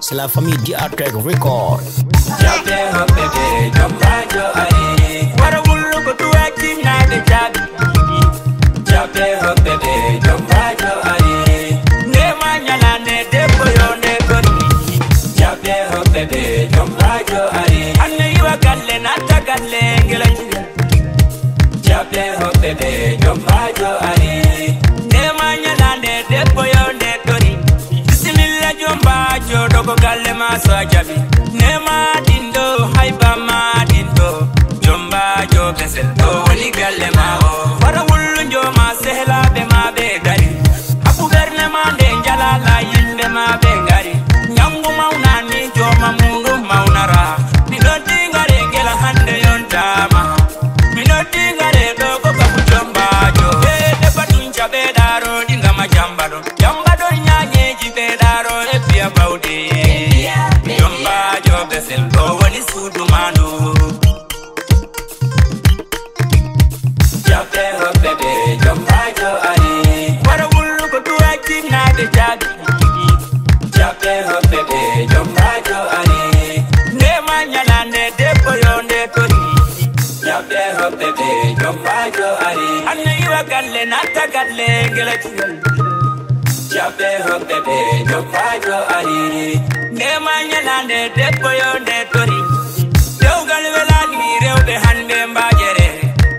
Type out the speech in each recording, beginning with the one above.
C'est la famille Diatrek Record. Jump so jaɓi nema ɗin ɗo hayba ma ɗin ɗo jomba jo besel ɗo woni galle ma o wara wullujo ma sehlaɓe ma ɓe gari ha guvernema nde jalala yimɓe ma ɓe gari ñamgu mawnani joma muɗum mawnara mi noddigare gela hande yontama mi noddigare ɗo ko kabu jombajo ɓe defa ɗum jaɓe ɗaroɗi ngama jamba ɗum nane debbo yonde to hiiji ñawɓe hoɓɓe ɓe jommajo ari anne iwa galle natta galle gela cugal jaɓɓe hoɓɓe ɓe jommajo ari ndema ñalande debbo yonde tori dewgal welani rewɓe hanɓe mbajere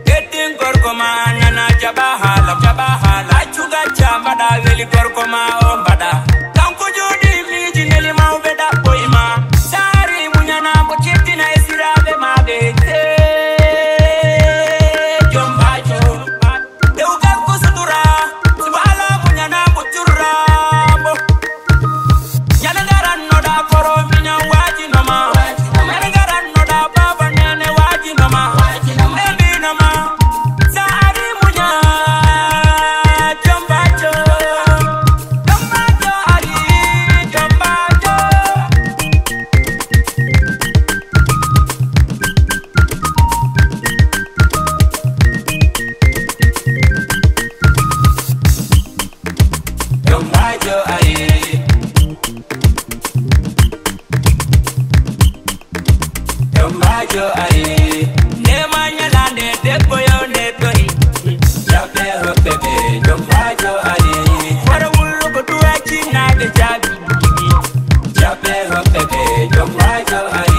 ɓeddin gorko ma nana jaɓa haala jaɓa haala accuga cambaɗa weli gorko ma o Jombajo ari cho nyalande debbo yonde tori Jabe ho bebe Jombajo ari Wara wullu ko tuwa kinade jabi Jabe ho bebe Jombajo ari Nema